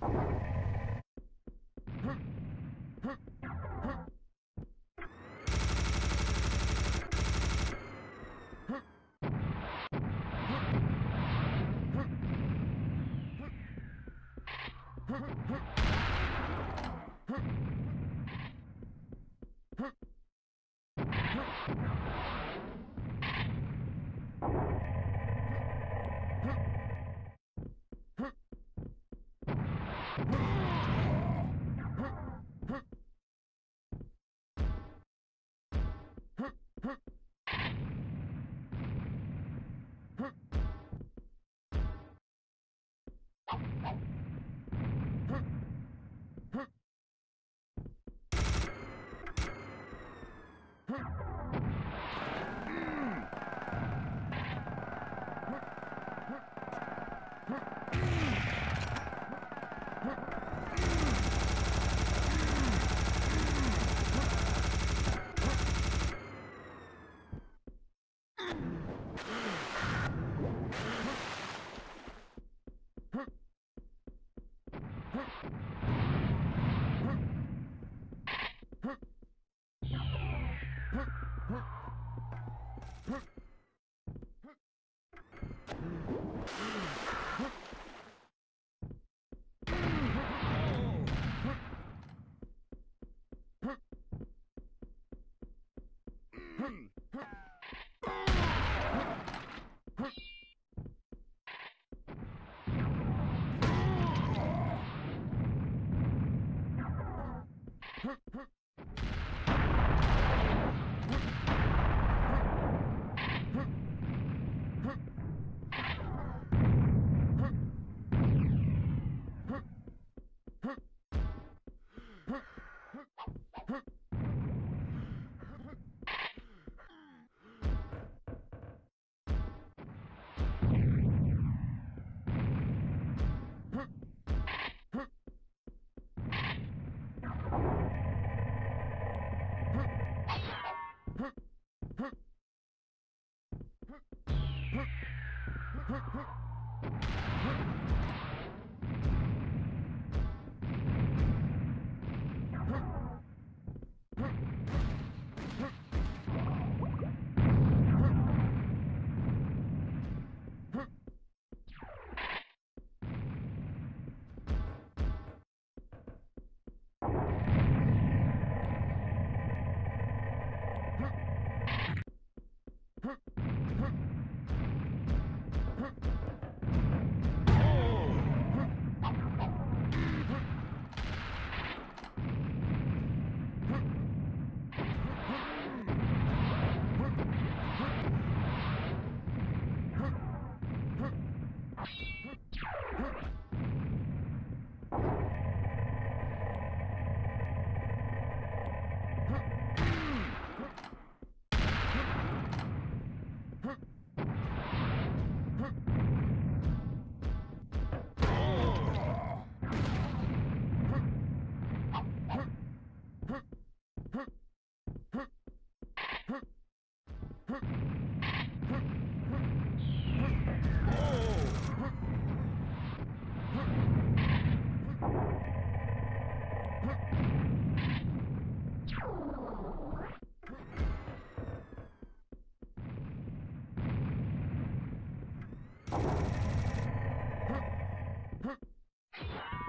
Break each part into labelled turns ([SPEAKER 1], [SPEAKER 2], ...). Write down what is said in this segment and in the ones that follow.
[SPEAKER 1] Thank you.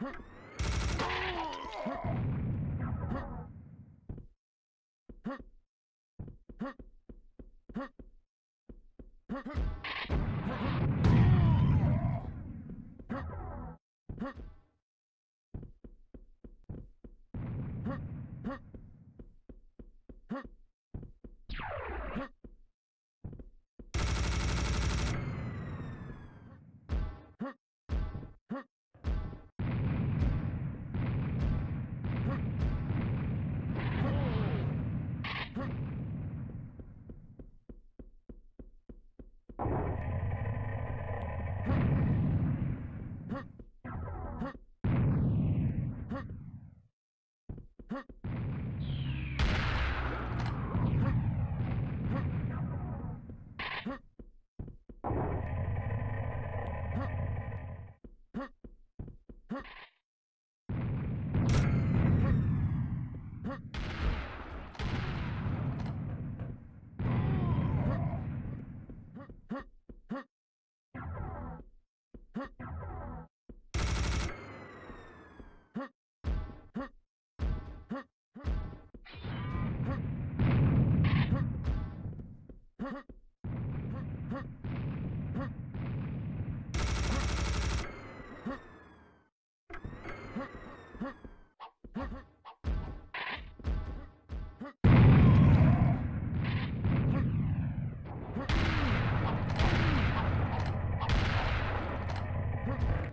[SPEAKER 1] Huh? Huh? Huh? 看。Come on.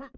[SPEAKER 1] Huh?